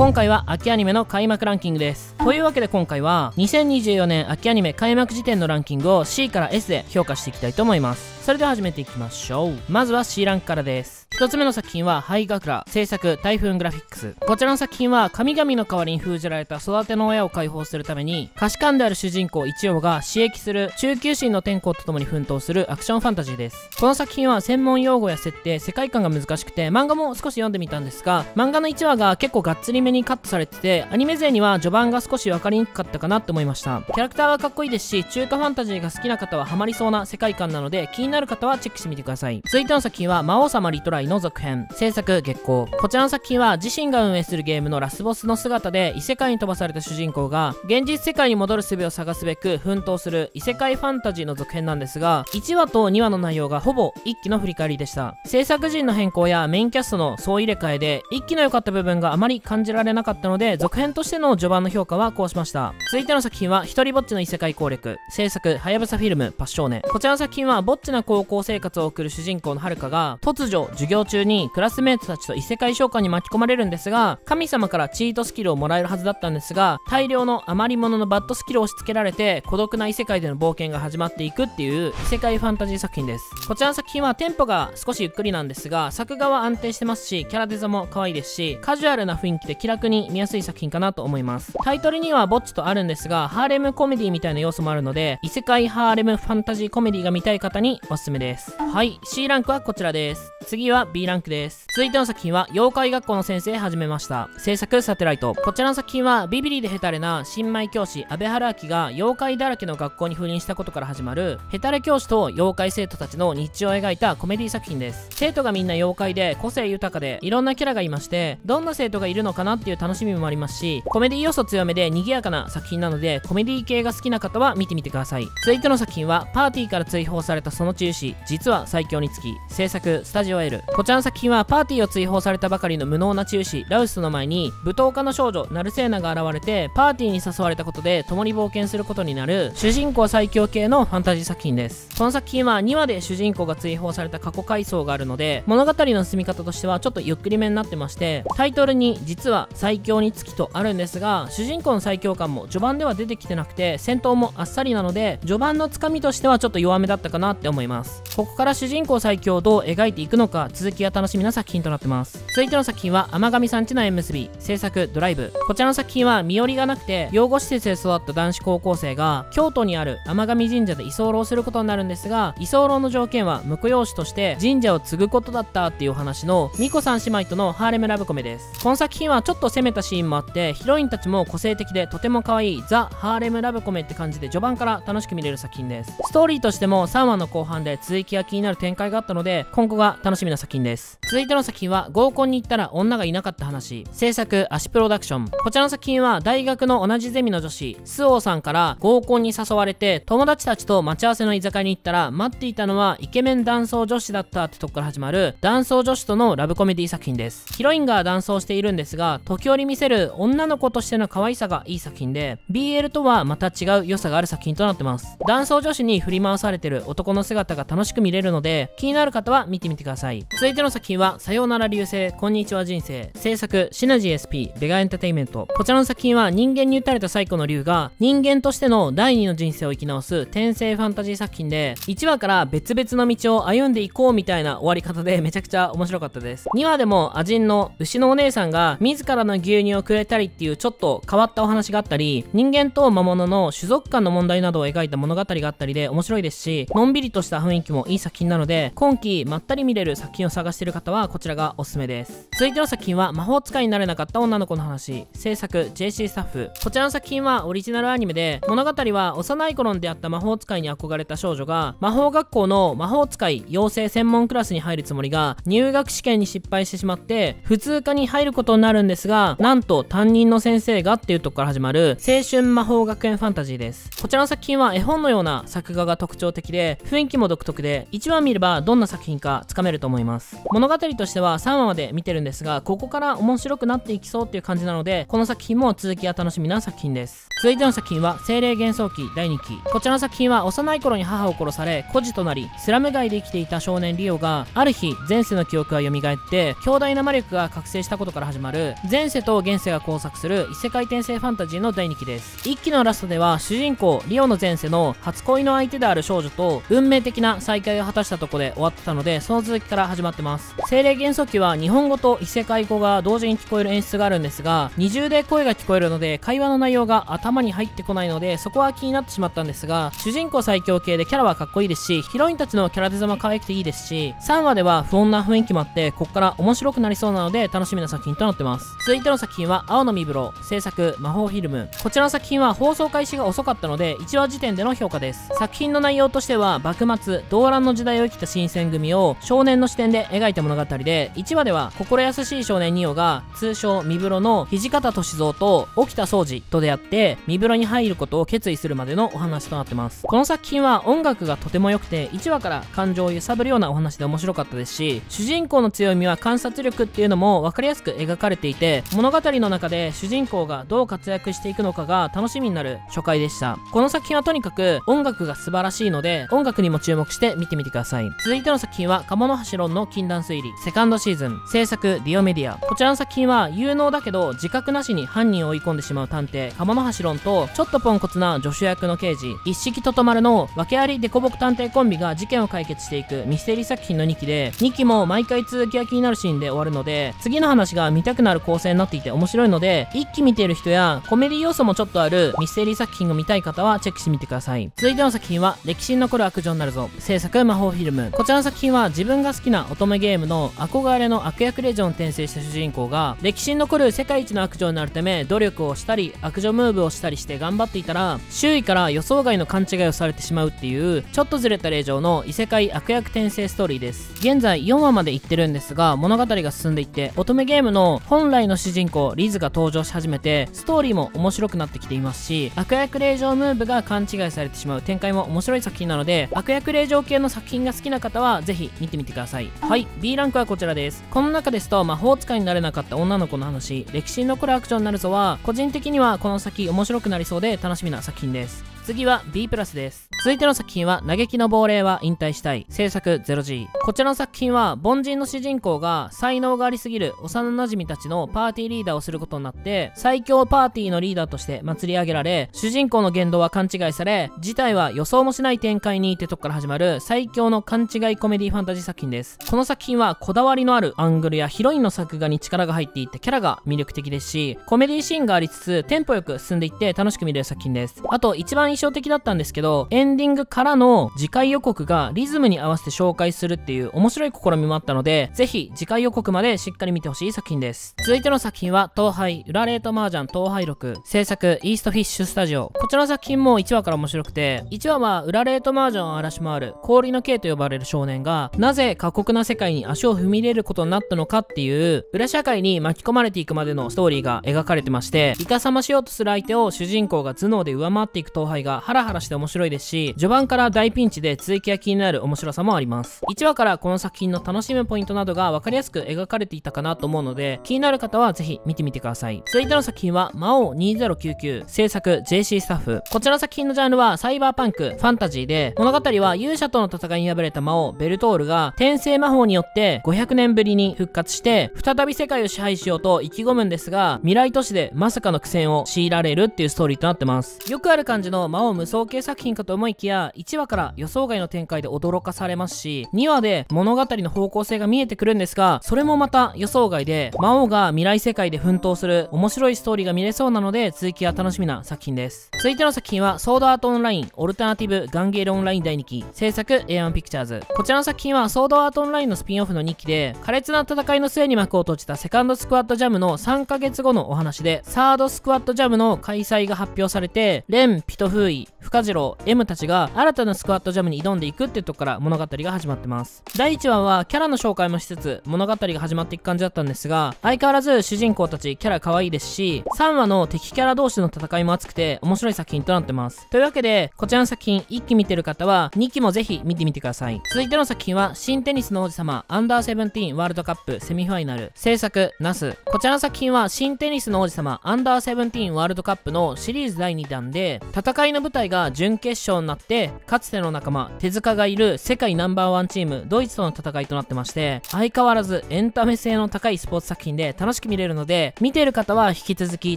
今回は秋アニメの開幕ランキングです。というわけで今回は2024年秋アニメ開幕時点のランキングを C から S で評価していきたいと思います。それでは始めていきましょう。まずは C ランクからです。一つ目の作品は、ハイガクラ、制作、台風グラフィックス。こちらの作品は、神々の代わりに封じられた育ての親を解放するために、可視感である主人公一葉が刺激する中級心の天候とともに奮闘するアクションファンタジーです。この作品は専門用語や設定、世界観が難しくて、漫画も少し読んでみたんですが、漫画の1話が結構がっつりめにカットされてて、アニメ勢には序盤が少し分かりにくかったかなって思いました。キャラクターはかっこいいですし、中華ファンタジーが好きな方はハマりそうな世界観なので、気になる方はチェックしてみてください。続いての作品は、魔王様リトライの続編。制作月光こちらの作品は自身が運営するゲームのラスボスの姿で異世界に飛ばされた主人公が現実世界に戻る術を探すべく奮闘する異世界ファンタジーの続編なんですが1話と2話の内容がほぼ1期の振り返りでした制作陣の変更やメインキャストの総入れ替えで1期の良かった部分があまり感じられなかったので続編としての序盤の評価はこうしました続いての作品は一人ぼっちの異世界攻略制作はやぶさフィルムパッショーネこちらの作品はぼっちな高校生活を送る主人公のはるかが突如授業中にクラスメートたちと異世界召喚に巻き込まれるんですが神様からチートスキルをもらえるはずだったんですが大量の余り物のバッドスキルを押し付けられて孤独な異世界での冒険が始まっていくっていう異世界ファンタジー作品です。こちらの作品はテンポが少しゆっくりなんですが作画は安定してますしキャラデザも可愛いですしカジュアルな雰囲気で気楽に見やすい作品かなと思います。タイトルにはぼっちとあるんですがハーレムコメディみたいな要素もあるので異世界ハーレムファンタジーコメディが見たい方におすすめです。はい C ランクはこちらです。次は B ランクです。続いての作品は妖怪学校の先生始めました。制作サテライト。こちらの作品はビビリでヘタレな新米教師安倍春明が妖怪だらけの学校に赴任したことから始まるヘタレ教師と妖怪生徒たちの日常を描いたコメディ作品です。生徒がみんな妖怪で個性豊かでいろんなキャラがいましてどんな生徒がいるのかなっていう楽しみもありますしコメディ要素強めで賑やかな作品なのでコメディ系が好きな方は見てみてください。続いての作品はパーティーから追放されたその中止。実は最強につき制作スタジオ L こちらの作品はパーティーを追放されたばかりの無能な中止。ラウスの前に舞踏家の少女ナルセーナが現れてパーティーに誘われたことで共に冒険することになる。主人公最強系のファンタジー作品です。この作品は2話で主人公が追放された過去回想があるので物語の進み方としてはちょっとゆっくりめになってましてタイトルに実は最強につきとあるんですが主人公の最強感も序盤では出てきてなくて戦闘もあっさりなので序盤のつかみとしてはちょっと弱めだったかなって思います。ここから主人公最強をどう描いていくのか続きが楽しみな作品となってます。続いての作品は天神さんちの縁結び。制作ドライブ。こちらの作品は身寄りがなくて養護施設で育った男子高校生が京都にある天神神社で居候することになるんですが居候の条件は婿養子として神社を継ぐことだったっていう話のミコさん姉妹とのハーレムラブコメです。この作品はちょっと攻めたシーンもあってヒロインたちも個性的でとても可愛いザ・ハーレムラブコメって感じで序盤から楽しく見れる作品です。ストーリーとしても3話の後半で続きが気になる展開があったので今後が楽しみな作品です。続いての作品は合コンに行ったら女がいなかった話。制作アシプロダクション。こちらの作品は大学の同じゼミの女子スオーさんから合コンに誘われて友達たちと待ち合わせの居酒屋に行ったら待っていたのはイケメン男装女子だったってとこから始まる男装女子とのラブコメディ作品です。ヒロインが男装しているんですが時折見せる女の子としての可愛さがいい作品で BL とはまた違う良さがある作品となってます。男装女子に振り回されてる男の姿が楽しく見れるので気になる方は見てみてください。続いての作品はさようなら流星こんにちは人生制作シナジー SP ベガエンターテインメント。こちらの作品は人間に打たれたサイコの竜が人間としての第二の人生を生き直す転生ファンタジー作品で1話から別々の道を歩んでいこうみたいな終わり方でめちゃくちゃ面白かったです。2話でもアジンの牛のお姉さんが自らの牛乳をくれたりっていうちょっと変わったお話があったり人間と魔物の種族間の問題などを描いた物語があったりで面白いですしのんびりとした雰囲気もいい作品なので今季まったり見れる作品をを探している方はこちらがおすすめです。続いての作品は魔法使いになれなかった女の子の話。制作 JC スタッフ。こちらの作品はオリジナルアニメで物語は幼い頃に出会った魔法使いに憧れた少女が魔法学校の魔法使い養成専門クラスに入るつもりが入学試験に失敗してしまって普通科に入ることになるんですがなんと担任の先生がっていうとこから始まる青春魔法学園ファンタジーです。こちらの作品は絵本のような作画が特徴的で雰囲気も独特で1話見ればどんな作品かつかめると思います。ます。物語としては3話まで見てるんですがここから面白くなっていきそうっていう感じなのでこの作品も続きが楽しみな作品です。続いての作品は精霊幻想記第2期こちらの作品は幼い頃に母を殺され孤児となりスラム街で生きていた少年リオがある日前世の記憶が蘇って強大な魔力が覚醒したことから始まる前世と現世が交錯する異世界転生ファンタジーの第2期です。1期のラストでは主人公リオの前世の初恋の相手である少女と運命的な再会を果たしたとこで終わってたのでその続きから始まなってます。精霊元素期は日本語と異世界語が同時に聞こえる演出があるんですが二重で声が聞こえるので会話の内容が頭に入ってこないのでそこは気になってしまったんですが主人公最強系でキャラはかっこいいですしヒロインたちのキャラデザも可愛くていいですし3話では不穏な雰囲気もあってここから面白くなりそうなので楽しみな作品となってます。続いての作品は青の実風呂制作魔法フィルム。こちらの作品は放送開始が遅かったので1話時点での評価です。作品の内容としては幕末動乱の時代を生きた新選組を少年の視点で描いた物語で1話では心優しい少年ニオが通称三風呂の土方歳三と沖田総司と出会って三風呂に入ることを決意するまでのお話となってます。この作品は音楽がとても良くて1話から感情を揺さぶるようなお話で面白かったですし主人公の強みは観察力っていうのも分かりやすく描かれていて物語の中で主人公がどう活躍していくのかが楽しみになる初回でした。この作品はとにかく音楽が素晴らしいので音楽にも注目して見てみてください。続いての作品は鴨の橋論の禁断推理セカンドシーズン制作ディオメディア。こちらの作品は有能だけど自覚なしに犯人を追い込んでしまう探偵鴨の橋論とちょっとポンコツな助手役の刑事一式ととまるの訳ありデコボコ探偵コンビが事件を解決していくミステリー作品の2期で2期も毎回続きが気になるシーンで終わるので次の話が見たくなる構成になっていて面白いので1期見ている人やコメディ要素もちょっとあるミステリー作品を見たい方はチェックしてみてください。続いての作品は歴史に残る悪女になるぞ。制作魔法フィルム。こちらの作品は自分が好きな乙女ゲームの憧れの悪役レジョンを転生した主人公が歴史に残る世界一の悪女になるため努力をしたり悪女ムーブをしたりして頑張っていたら周囲から予想外の勘違いをされてしまうっていうちょっとずれた令嬢の異世界悪役転生ストーリーです。現在4話まで行ってるんですが物語が進んでいって乙女ゲームの本来の主人公リズが登場し始めてストーリーも面白くなってきていますし悪役令嬢ムーブが勘違いされてしまう。展開も面白い作品なので悪役令嬢系の作品が好きな方はぜひ見てみてください。はい B ランクはこちらです。この中ですと魔法使いになれなかった女の子の話。歴史に残るアクションになるぞは個人的にはこの先面白くなりそうで楽しみな作品です。次は B プラスです。続いての作品は嘆きの亡霊は引退したい。制作 0G こちらの作品は凡人の主人公が才能がありすぎる幼馴染たちのパーティーリーダーをすることになって最強パーティーのリーダーとして祭り上げられ主人公の言動は勘違いされ事態は予想もしない展開にってとこから始まる最強の勘違いコメディファンタジー作品です。この作品はこだわりのあるアングルやヒロインの作画に力が入っていてキャラが魅力的ですしコメディシーンがありつつテンポよく進んでいって楽しく見れる作品です。あと一番印象的だったんですけどエンディングからの次回予告がリズムに合わせて紹介するっていう面白い試みもあったのでぜひ次回予告までしっかり見てほしい作品です。続いての作品は東廃裏レート麻雀東廃録制作イーストフィッシュスタジオ。こちらの作品も1話から面白くて1話は裏レート麻雀を荒らし回る氷の刑と呼ばれる少年がなぜ過酷な世界に足を踏み入れることになったのかっていう裏社会に巻き込まれていくまでのストーリーが描かれてましていかさましようとする相手を主人公が頭脳で上回っていく東廃がハラハラして面白いですし序盤から大ピンチで続きが気になる面白さもあります。1話からこの作品の楽しむポイントなどが分かりやすく描かれていたかなと思うので気になる方はぜひ見てみてください。続いての作品は魔王2099制作 JC スタッフ。こちらの作品のジャンルはサイバーパンクファンタジーで物語は勇者との戦いに敗れた魔王ベルトールが転生魔法によって500年ぶりに復活して再び世界を支配しようと意気込むんですが未来都市でまさかの苦戦を強いられるっていうストーリーとなってます。よくある感じの魔王無双系作品かと思いきや1話から予想外の展開で驚かされますし2話で物語の方向性が見えてくるんですがそれもまた予想外で魔王が未来世界で奮闘する面白いストーリーが見れそうなので続きは楽しみな作品です。続いての作品はソードアートオンラインオルタナティブガンゲールオンライン第2期制作 A1 ピクチャーズこちらの作品はソードアートオンラインのスピンオフの2期で苛烈な戦いの末に幕を閉じたセカンドスクワットジャムの3ヶ月後のお話でサードスクワットジャムの開催が発表されてレン・ピトフーイ深次郎 M たちが新たなスクワットジャムに挑んでいくっていうとこから物語が始まってます。第1話はキャラの紹介もしつつ物語が始まっていく感じだったんですが相変わらず主人公たちキャラ可愛いですし3話の敵キャラ同士の戦いも熱くて面白い作品となってます。というわけでこちらの作品1期見てる方は2期もぜひ見てみてください。続いての作品は新テニスの王子様アンダーセブンティーンワールドカップセミファイナル。制作ナス。こちらの作品は新テニスの王子様アンダーセブンティーンワールドカップのシリーズ第2弾で戦いの舞台が準決勝になってかつての仲間手塚がいる世界ナンバーワンチームドイツとの戦いとなってまして相変わらずエンタメ性の高いスポーツ作品で楽しく見れるので見ている方は引き続き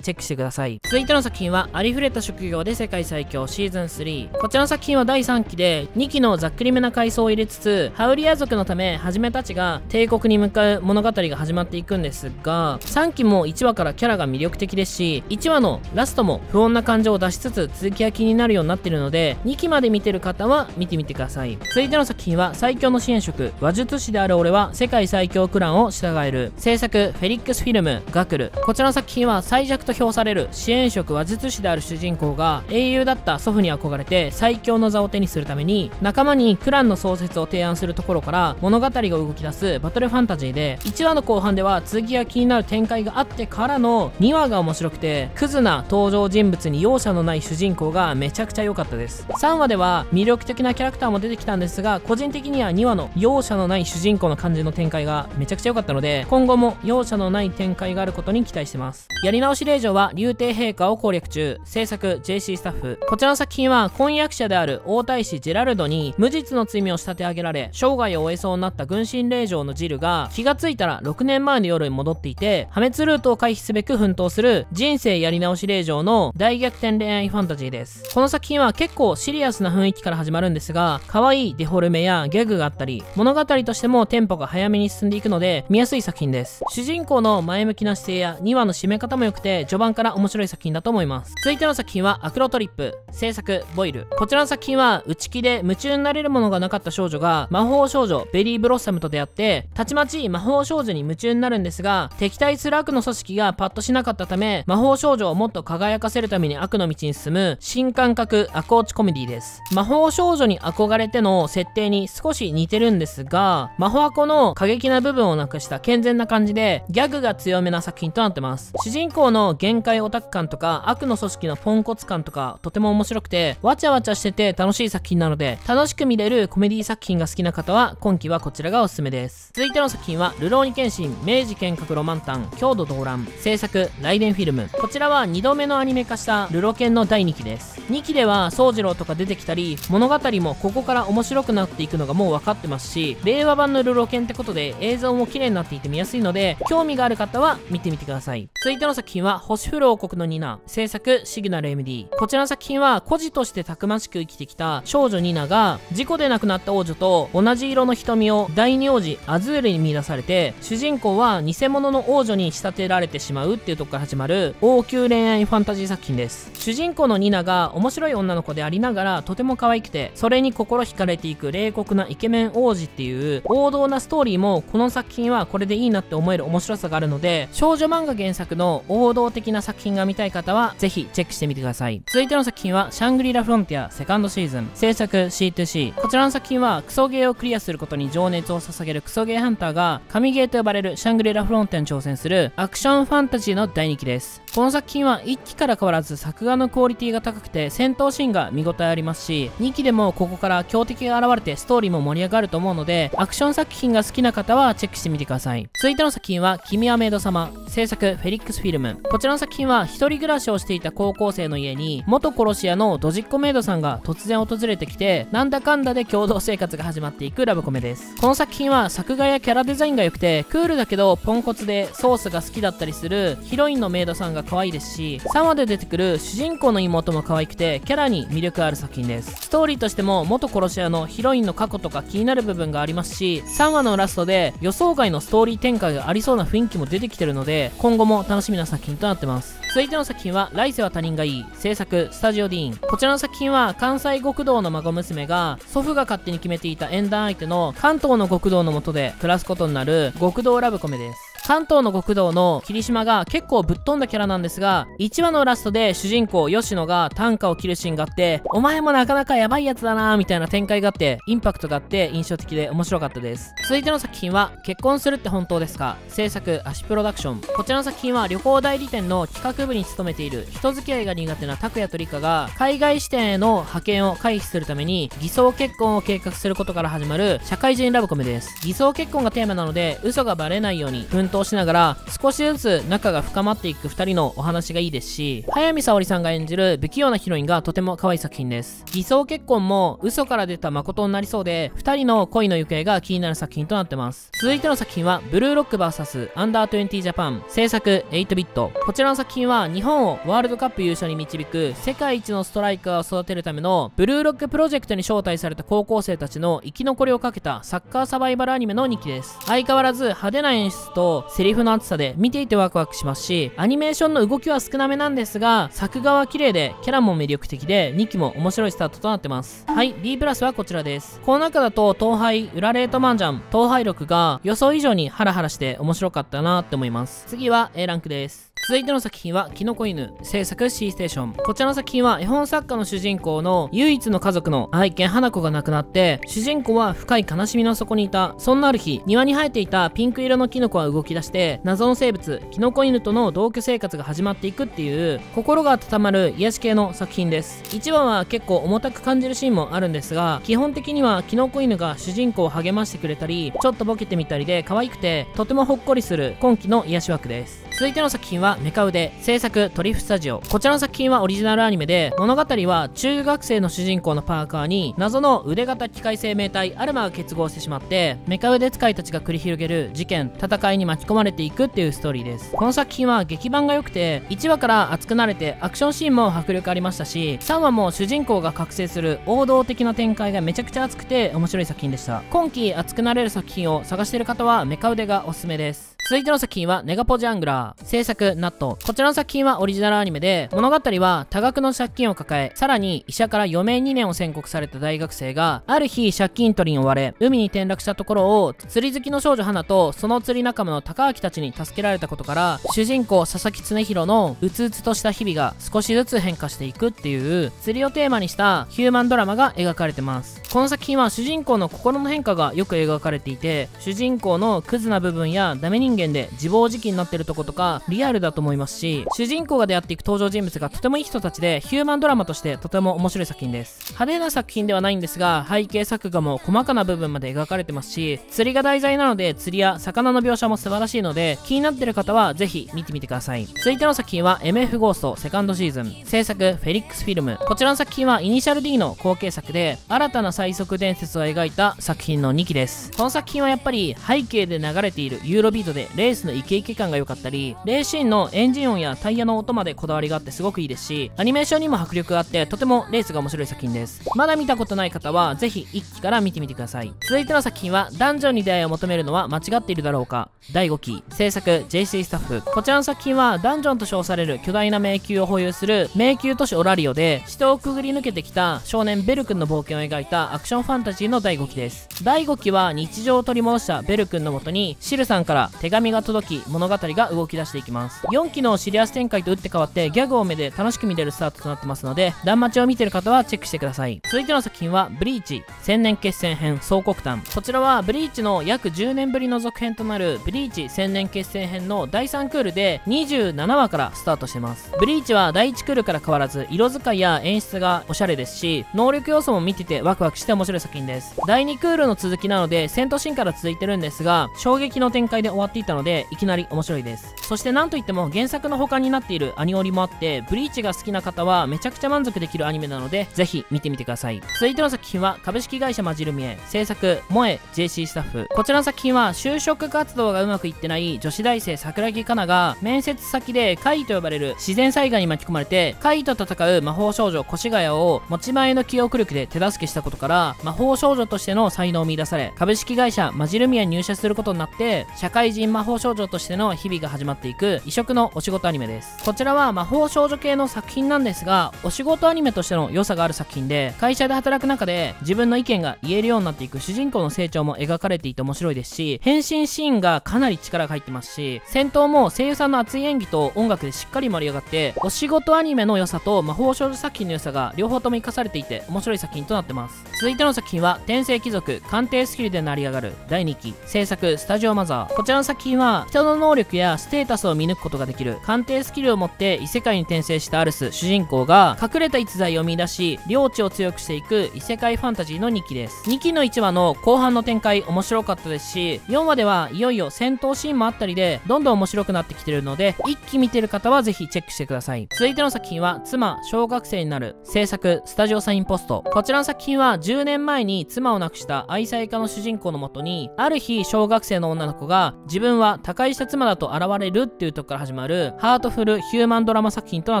チェックしてください。続いての作品はありふれた職業で世界最強シーズン3こちらの作品は第3期で2期のざっくりめな階層を入れつつハウリア族のためはじめたちが帝国に向かう物語が始まっていくんですが3期も1話からキャラが魅力的ですし1話のラストも不穏な感情を出しつつ続きが気気になるようになっているので2期まで見てる方は見てみてください。続いての作品は最強の支援職話術師である俺は世界最強クランを従える。制作フェリックスフィルムガクル。こちらの作品は最弱と評される支援職話術師である主人公が英雄だった祖父に憧れて最強の座を手にするために仲間にクランの創設を提案するところから物語が動き出すバトルファンタジーで1話の後半では続きが気になる展開があってからの2話が面白くてクズな登場人物に容赦のない主人公がめちゃくちゃ良かったです。3話では魅力的なキャラクターも出てきたんですが個人的には2話の容赦のない主人公の感じの展開がめちゃくちゃ良かったので今後も容赦のない展開があることに期待してます。やり直し令状は竜帝陛下を攻略中。制作 JC スタッフ。こちらの作品は婚約者である王太子ジェラルドに無実の罪を仕立て上げられ生涯を終えそうになった軍神令嬢のジルが気がついたら6年前の夜に戻っていて破滅ルートを回避すべく奮闘する人生やり直し令嬢の大逆転恋愛ファンタジーです。この作品は結構シリアスな雰囲気から始まるんですが可愛いデフォルメやギャグがあったり物語としてもテンポが早めに進んでいくので見やすい作品です。主人公の前向きな姿勢や2話の締め方も良くて序盤から面白い作品だと思います。続いての作品はアクロトリップ。制作 Voil。こちらの作品は内気で夢中になれるものがなかった少女が魔法少女ベリーブロッサムと出会ってたちまち魔法少女に夢中になるんですが敵対する悪の組織がパッとしなかったため魔法少女をもっと輝かせるために悪の道に進む新新感覚悪落ちコメディです。魔法少女に憧れての設定に少し似てるんですがまほあこの過激な部分をなくした健全な感じでギャグが強めな作品となってます。主人公の限界オタク感とか悪の組織のポンコツ感とかとても面白くてわちゃわちゃしてて楽しい作品なので楽しく見れるコメディ作品が好きな方は今期はこちらがおすすめです。続いての作品は「ルローニケンシン明治剣閣ロマンタン郷土動乱」制作ライデンフィルム。こちらは2度目のアニメ化したルロケンの第2期です。2期では宗次郎とか出てきたり物語もここから面白くなっていくのがもう分かってますし令和版のルロケンってことで映像も綺麗になっていて見やすいので興味がある方は見てみてください。続いての作品は星降る王国のニナ。制作シグナル MD こちらの作品は孤児としてたくましく生きてきた少女ニナが事故で亡くなった王女と同じ色の瞳を第二王子アズールに見出されて主人公は偽物の王女に仕立てられてしまうっていうとこから始まる王宮恋愛ファンタジー作品です。主人公のニナが面白い女の子でありながらとても可愛くてそれに心惹かれていく冷酷なイケメン王子っていう王道なストーリーもこの作品はこれでいいなって思える面白さがあるので少女漫画原作の王道的な作品が見たい方はぜひチェックしてみてください。続いての作品はシャングリラフロンティアセカンドシーズン。制作 C2C こちらの作品はクソゲーをクリアすることに情熱を捧げるクソゲーハンターが神ゲーと呼ばれるシャングリラフロンティアに挑戦するアクションファンタジーの第2期です。この作品は1期から変わらず作画のクオリティが高くて戦闘シーンが見応えありますし2期でもここから強敵が現れてストーリーも盛り上がると思うのでアクション作品が好きな方はチェックしてみてください。続いての作品は君はメイド様制作フェリックスフィルム。こちらの作品は一人暮らしをしていた高校生の家に元殺し屋のドジっ子メイドさんが突然訪れてきてなんだかんだで共同生活が始まっていくラブコメです。この作品は作画やキャラデザインが良くてクールだけどポンコツでソースが好きだったりするヒロインのメイドさんがが可愛いですし3話で出てくる主人公の妹も可愛くてキャラに魅力ある作品です。ストーリーとしても元殺し屋のヒロインの過去とか気になる部分がありますし3話のラストで予想外のストーリー展開がありそうな雰囲気も出てきてるので今後も楽しみな作品となってます。続いての作品は来世は他人がいい制作スタジオディーン。こちらの作品は関西極道の孫娘が祖父が勝手に決めていた縁談相手の関東の極道の下で暮らすことになる極道ラブコメです。関東の極道の霧島が結構ぶっ飛んだキャラなんですが1話のラストで主人公吉野が短歌を切るシーンがあってお前もなかなかやばいやつだなみたいな展開があってインパクトがあって印象的で面白かったです。続いての作品は結婚するって本当ですか？制作アシプロダクション。こちらの作品は旅行代理店の企画部に勤めている人付き合いが苦手な拓也と理香が海外支店への派遣を回避するために偽装結婚を計画することから始まる社会人ラブコメです。偽装結婚がテーマなので嘘がバレないように奮闘しながら少しずつ仲が深まっていく2人のお話がいいですし早見沙織さんが演じる不器用なヒロインがとても可愛い作品です。偽装結婚も嘘から出た誠になりそうで2人の恋の行方が気になる作品となってます。続いての作品はブルーロック VS アンダー20ジャパン。制作8ビット。こちらの作品は日本をワールドカップ優勝に導く世界一のストライカーを育てるためのブルーロックプロジェクトに招待された高校生たちの生き残りをかけたサッカーサバイバルアニメの2期です。相変わらず派手な演出とセリフの熱さで見ていてワクワクしますしアニメーションの動きは少なめなんですが作画は綺麗でキャラも魅力的で2期も面白いスタートとなってます。はい B プラスはこちらです。この中だと凍牌裏レートマンジャン東廃力が予想以上にハラハラして面白かったなって思います。次は A ランクです。続いての作品はキノコ犬制作 C ステーション。こちらの作品は絵本作家の主人公の唯一の家族の愛犬花子が亡くなって主人公は深い悲しみの底にいたそんなある日庭に生えていたピンク色のキノコは動き出して謎の生物キノコ犬との同居生活が始まっていくっていう心が温まる癒し系の作品です。1話は結構重たく感じるシーンもあるんですが基本的にはキノコ犬が主人公を励ましてくれたりちょっとボケてみたりで可愛くてとてもほっこりする今季の癒し枠です。続いての作品はメカウデ制作トリフスタジオ。こちらの作品はオリジナルアニメで物語は中学生の主人公のパーカーに謎の腕型機械生命体アルマが結合してしまってメカウデ使いたちが繰り広げる事件戦いに巻き込まれていくっていうストーリーです。この作品は劇版が良くて1話から熱くなれてアクションシーンも迫力ありましたし3話も主人公が覚醒する王道的な展開がめちゃくちゃ熱くて面白い作品でした。今季熱くなれる作品を探している方はメカウデがおすすめです。続いての作品はネガポジャングラー。制作ナットこちらの作品はオリジナルアニメで物語は多額の借金を抱えさらに医者から余命2年を宣告された大学生がある日借金取りに追われ海に転落したところを釣り好きの少女花とその釣り仲間の高明たちに助けられたことから主人公佐々木常弘のうつうつとした日々が少しずつ変化していくっていう釣りをテーマにしたヒューマンドラマが描かれてます。この作品は主人公の心の変化がよく描かれていて主人公のクズな部分やダメ人人間で自暴自棄になってるとことかリアルだと思いますし主人公が出会っていく登場人物がとてもいい人たちでヒューマンドラマとしてとても面白い作品です。派手な作品ではないんですが背景作画も細かな部分まで描かれてますし釣りが題材なので釣りや魚の描写も素晴らしいので気になってる方はぜひ見てみてください。続いての作品は MF ゴーストセカンドシーズン。制作フェリックスフィルム。こちらの作品はイニシャル D の後継作で新たな最速伝説を描いた作品の2期です。この作品はやっぱり背景で流れているユーロビートでレースのイケイケ感が良かったりレーシーンのエンジン音やタイヤの音までこだわりがあってすごくいいですしアニメーションにも迫力があってとてもレースが面白い作品です。まだ見たことない方はぜひ1期から見てみてください。続いての作品はダンジョンに出会いを求めるのは間違っているだろうか。第5期制作 JC スタッフ。こちらの作品はダンジョンと称される巨大な迷宮を保有する迷宮都市オラリオで人をくぐり抜けてきた少年ベル君の冒険を描いたアクションファンタジーの第5期です。第5期は日常を取り戻したベル君のもとにシルさんから手紙が届き物語が動き出していきます。4期のシリアス展開と打って変わってギャグ多めで楽しく見れるスタートとなってますので断末を見てる方はチェックしてください。続いての作品はブリーチ。千年決戦編総国端こちらはブリーチの約10年ぶりの続編となるブリーチ千年決戦編の第3クールで27話からスタートしてます。ブリーチは第1クールから変わらず色使いや演出がおしゃれですし能力要素も見ててワクワクして面白い作品です。第2クールの続きなので戦闘シーンから続いてるんですが衝撃の展開で終わっていたのでいきなり面白いです。そしてなんといっても原作の他になっているアニオリもあってブリーチが好きな方はめちゃくちゃ満足できるアニメなのでぜひ見てみてください。続いての作品は株式会社マジルミエ制作萌え JC スタッフ。こちらの作品は就職活動がうまくいってない女子大生桜木かなが面接先で怪異と呼ばれる自然災害に巻き込まれて怪異と戦う魔法少女越谷を持ち前の記憶力で手助けしたことから魔法少女としての才能を見出され株式会社マジルミアに入社することになって社会人魔法少女としての日々が始まっていく異色のお仕事アニメです。こちらは魔法少女系の作品なんですがお仕事アニメとしての良さがある作品で会社で働く中で自分の意見が言えるようになっていく主人公の成長も描かれていて面白いですし変身シーンがかなり力が入ってますし戦闘も声優さんの熱い演技と音楽でしっかり盛り上がってお仕事アニメの良さと魔法少女作品の良さが両方とも活かされていて面白い作品となってます。続いての作品は天聖貴族鑑定スキルで成り上がる第2期制作スタジオマザー。こちらの作品は人の能力やステータスを見抜くことができる。鑑定スキルを持って異世界に転生したアルス主人公が隠れた逸材を見出し領地を強くしていく異世界ファンタジーの2期です。2期の1話の後半の展開面白かったですし4話ではいよいよ戦闘シーンもあったりでどんどん面白くなってきてるので1期見てる方はぜひチェックしてください。続いての作品は妻小学生になる制作スタジオサインポスト。こちらの作品は10年前に妻を亡くした愛妻家の主人公のもとにある日小学生の女の子が自分分は他界した妻だと現れるっていうとこから始まるハートフルヒューマンドラマ作品とな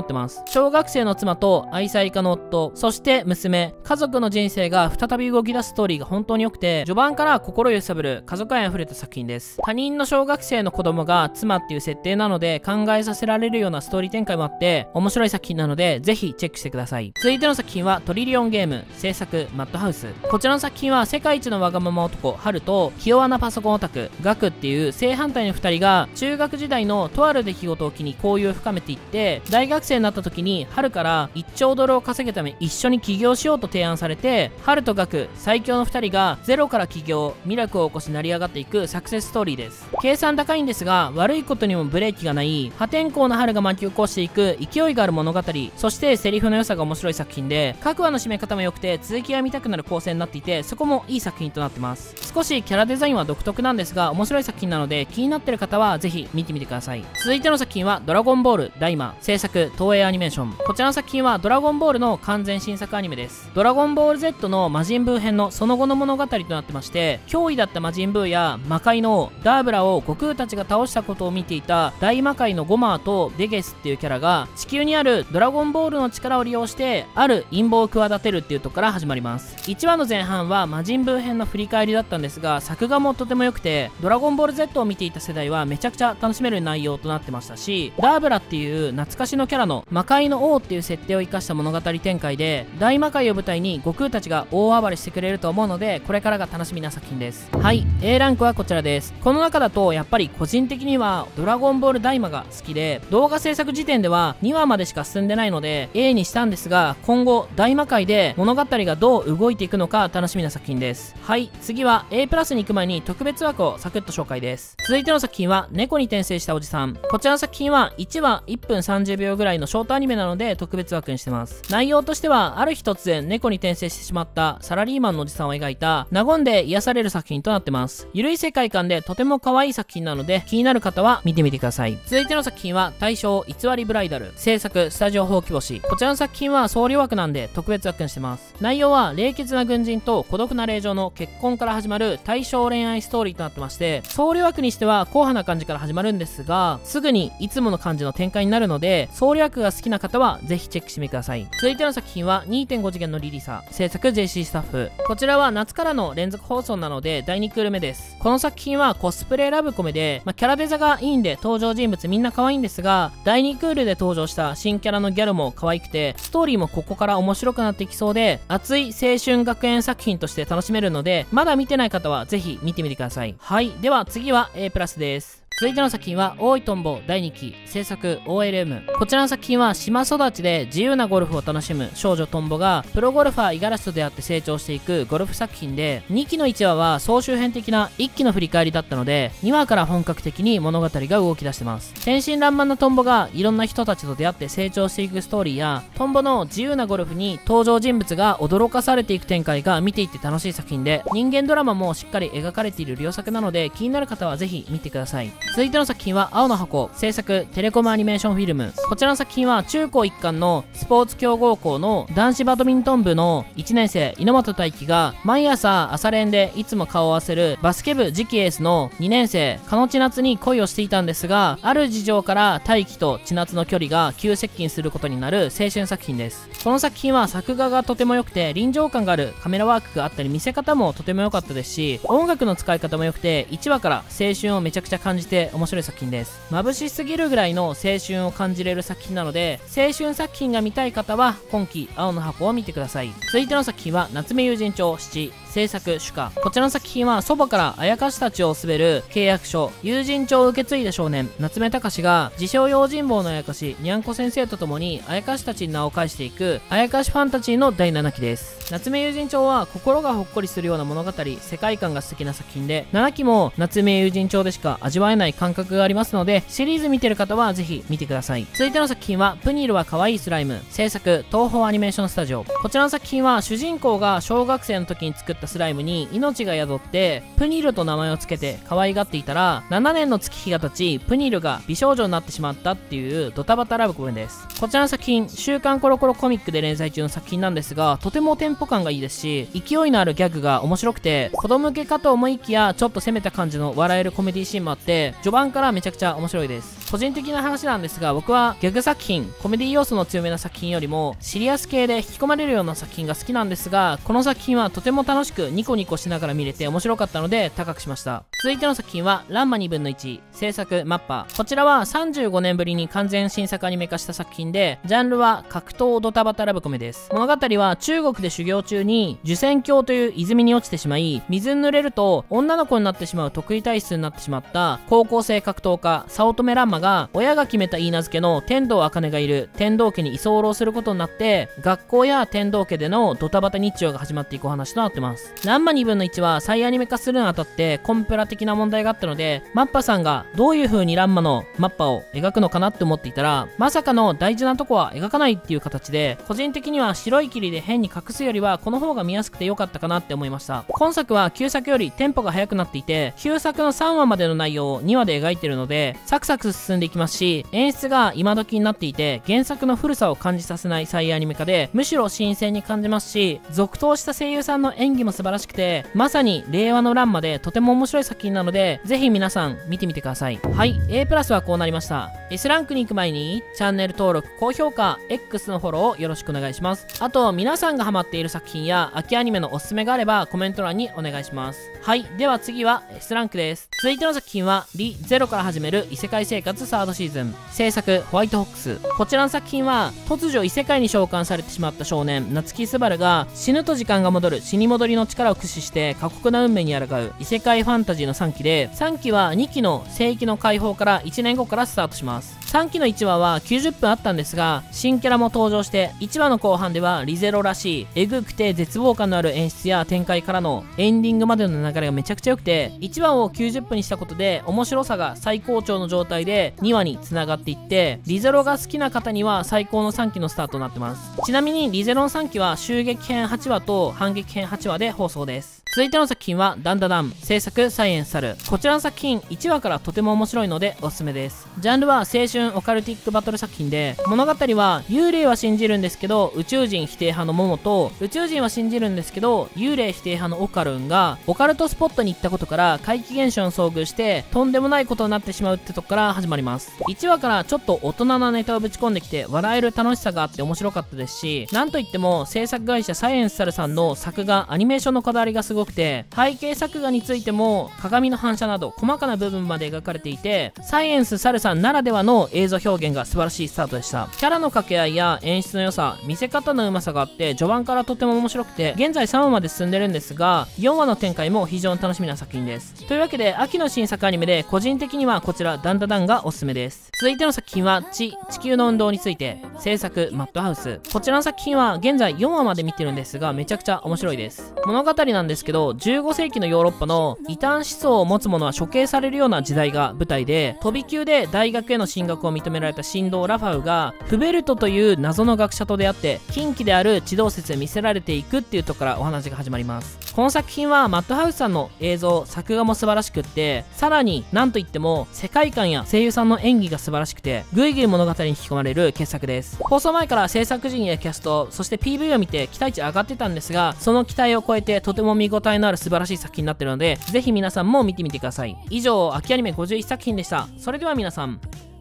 ってます。小学生の妻と愛妻家の夫そして娘家族の人生が再び動き出すストーリーが本当に良くて序盤から心揺さぶる家族愛あふれた作品です。他人の小学生の子供が妻っていう設定なので考えさせられるようなストーリー展開もあって面白い作品なのでぜひチェックしてください。続いての作品はトリリオンゲーム制作マッドハウス。こちらの作品は世界一のわがまま男ハルと気弱なパソコンオタクガクっていう正反対の2人が中学時代のとある出来事を機に交友を深めていって大学生になった時に春から1兆ドルを稼ぐため一緒に起業しようと提案されて春とガク最強の2人がゼロから起業ミラクを起こし成り上がっていくサクセスストーリーです。計算高いんですが悪いことにもブレーキがない破天荒な春が巻き起こしていく勢いがある物語そしてセリフの良さが面白い作品で各話の締め方も良くて続きが見たくなる構成になっていてそこもいい作品となってます。少しキャラデザインは独特なんですが面白い作品なので気になってる方はぜひ見てみてください。続いての作品はドラゴンボールダイマ制作東映アニメーション。こちらの作品はドラゴンボールの完全新作アニメです。ドラゴンボール Z の魔人ブー編のその後の物語となってまして脅威だった魔人ブーや魔界のダーブラを悟空たちが倒したことを見ていた大魔界のゴマーとデゲスっていうキャラが地球にあるドラゴンボールの力を利用してある陰謀を企てるっていうとこから始まります。1話の前半は魔人ブー編の振り返りだったんですが作画もとても良くてドラゴンボール Z を見ていた世代はめちゃくちゃ楽しめる内容となってましたしダーブラっていう懐かしのキャラの魔界の王っていう設定を生かした物語展開で大魔界を舞台に悟空たちが大暴れしてくれると思うのでこれからが楽しみな作品です。はい A ランクはこちらです。この中だとやっぱり個人的にはドラゴンボールダイマが好きで動画制作時点では2話までしか進んでないので A にしたんですが今後大魔界で物語がどう動いていくのか楽しみな作品です。はい次は A プラスに行く前に特別枠をサクッと紹介です。続いての作品は猫に転生したおじさん。こちらの作品は1話1分30秒ぐらいのショートアニメなので特別枠にしてます。内容としてはある日突然猫に転生してしまったサラリーマンのおじさんを描いた和んで癒される作品となってます。ゆるい世界観でとても可愛い作品なので気になる方は見てみてください。続いての作品は大正偽りブライダル。制作スタジオ放棄星こちらの作品は総量枠なんで特別枠にしてます。内容は冷血な軍人と孤独な霊場の結婚から始まる対象恋愛ストーリーとなってまして総量枠にしては硬派な感じから始まるんですがすぐにいつもの感じの展開になるので総量枠が好きな方はぜひチェックしてみてください。続いての作品は2.5次元のリリサ。制作 JC スタッフ。こちらは夏からの連続放送なので第2クール目です。この作品はコスプレラブコメで、まあ、キャラデザがいいんで登場人物みんな可愛いんですが第2クールで登場した新キャラのギャルも可愛くてストーリーもここから面白くなっていきそうで熱い青春学園作品として楽しめるのでまだ見てない方はぜひ見てみてください。はいでは次は A プラスです。続いての作品は、大井トンボ第2期、制作 OLM。こちらの作品は、島育ちで自由なゴルフを楽しむ少女トンボが、プロゴルファー五十嵐と出会って成長していくゴルフ作品で、2期の1話は総集編的な1期の振り返りだったので、2話から本格的に物語が動き出してます。天真爛漫なトンボが、いろんな人たちと出会って成長していくストーリーや、トンボの自由なゴルフに登場人物が驚かされていく展開が見ていて楽しい作品で、人間ドラマもしっかり描かれている良作なので、気になる方はぜひ見てください。続いての作品は青の箱制作テレコムアニメーションフィルム。こちらの作品は中高一貫のスポーツ強豪校の男子バドミントン部の1年生猪本大輝が毎朝朝練でいつも顔を合わせるバスケ部次期エースの2年生鹿野千夏に恋をしていたんですがある事情から大輝と千夏の距離が急接近することになる青春作品です。この作品は作画がとても良くて臨場感がある。カメラワークがあったり見せ方もとても良かったですし音楽の使い方も良くて1話から青春をめちゃくちゃ感じてて面白い作品です。眩しすぎるぐらいの青春を感じれる作品なので青春作品が見たい方は今期青の箱を見てください。続いての作品は夏目友人帳7制作主家こちらの作品は祖母からあやかしたちを滑る契約書友人帳を受け継いだ少年夏目隆が自称用心棒のあやかしにゃんこ先生と共にあやかしたちに名を返していくあやかしファンタジーの第7期です。夏目友人帳は心がほっこりするような物語世界観が素敵な作品で7期も夏目友人帳でしか味わえない感覚がありますのでシリーズ見てる方はぜひ見てください。続いての作品はプニルは可愛いスライム。制作東宝アニメーションスタジオ。こちらの作品は主人公が小学生の時に作ったスライムに命が宿ってプニルと名前を付けて可愛がっていたら7年の月日が経ちプニルが美少女になってしまったっていうドタバタラブコメです。こちらの作品週刊コロコロコミックで連載中の作品なんですがとてもテンポ感がいいですし勢いのあるギャグが面白くて子供向けかと思いきやちょっと攻めた感じの笑えるコメディシーンもあって序盤からめちゃくちゃ面白いです。個人的な話なんですが僕はギャグ作品コメディ要素の強めな作品よりもシリアス系で引き込まれるような作品が好きなんですがこの作品はとても楽しくニコニコしながら見れて面白かったので高くしました。続いての作品はランマ2分の1制作マッパ。こちらは35年ぶりに完全新作アニメ化した作品でジャンルは格闘ドタバタラブコメです。物語は中国で修行中に受選鏡という泉に落ちてしまい水に濡れると女の子になってしまう得意体質になってしまった高校生格闘家早乙女ランマが親が決めた言い名付けの天童茜がいる天童家に居候することになって学校や天童家でのドタバタ日常が始まっていくお話となってます。ランマ2分の1は再アニメ化するにあたってコンプラ的な問題があったのでマッパさんがどういう風にランマのマッパを描くのかなって思っていたらまさかの大事なとこは描かないっていう形で個人的には白い霧で変に隠すよりはこの方が見やすくて良かったかなって思いました。今作は旧作よりテンポが速くなっていて旧作の3話までの内容を2話で描いてるのでサクサク進んでいきますし演出が今時になっていて原作の古さを感じさせない再アニメ化でむしろ新鮮に感じますし続投した声優さんの演技も素晴らしくてまさに令和の乱までとても面白い作品なのでぜひ皆さん見てみてください。はい A プラスはこうなりました。S ランクに行く前にチャンネル登録高評価 X のフォローをよろしくお願いします。あと皆さんがハマっている作品や秋アニメのおすすめがあればコメント欄にお願いします。はいでは次は S ランクです。続いての作品はリ・ゼロから始める異世界生活サードシーズン制作ホワイトホックス。こちらの作品は突如異世界に召喚されてしまった少年夏木すばるが死ぬと時間が戻る死に戻りの力を駆使して過酷な運命に抗う異世界ファンタジーの3期で3期は2期の聖域の解放から1年後からスタートします。3期の1話は90分あったんですが新キャラも登場して1話の後半ではリゼロらしいえぐくて絶望感のある演出や展開からのエンディングまでの流れがめちゃくちゃ良くて1話を90分にしたことで面白さが最高潮の状態で2話につながっていってリゼロが好きな方には最高の3期のスタートになってます。ちなみにリゼロの3期は襲撃編8話と反撃編8話で放送です。続いての作品はダンダダン制作サイエンスサル。こちらの作品1話からとても面白いのでおすすめです。ジャンルは青春オカルティックバトル作品で物語は幽霊は信じるんですけど宇宙人否定派のモモと宇宙人は信じるんですけど幽霊否定派のオカルンがオカルトスポットに行ったことから怪奇現象に遭遇してとんでもないことになってしまうってとこから始まります。1話からちょっと大人なネタをぶち込んできて笑える楽しさがあって面白かったですしなんといっても制作会社サイエンスサルさんの作画アニメーションのこだわりがすごいくて背景作画についても鏡の反射など細かな部分まで描かれていてサイエンスサルさんならではの映像表現が素晴らしいスタートでした。キャラの掛け合いや演出の良さ見せ方のうまさがあって序盤からとても面白くて現在3話まで進んでるんですが4話の展開も非常に楽しみな作品です。というわけで秋の新作アニメで個人的にはこちらダンダダンがおすすめです。続いての作品は地地球の運動について制作マッドハウス。こちらの作品は現在4話まで見てるんですがめちゃくちゃ面白いです。物語なんですけどけど15世紀のヨーロッパの異端思想を持つ者は処刑されるような時代が舞台で飛び級で大学への進学を認められた神童ラファウがフベルトという謎の学者と出会って近畿である地動説へ見せられていくっていうところからお話が始まります。この作品はマッドハウスさんの映像作画も素晴らしくってさらになんといっても世界観や声優さんの演技が素晴らしくてぐいぐい物語に引き込まれる傑作です。放送前から制作陣やキャストそして PV を見て期待値上がってたんですがその期待を超えてとても見応えのある素晴らしい作品になってるのでぜひ皆さんも見てみてください。以上秋アニメ51作品でした。それでは皆さん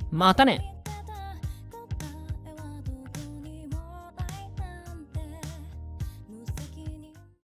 またね。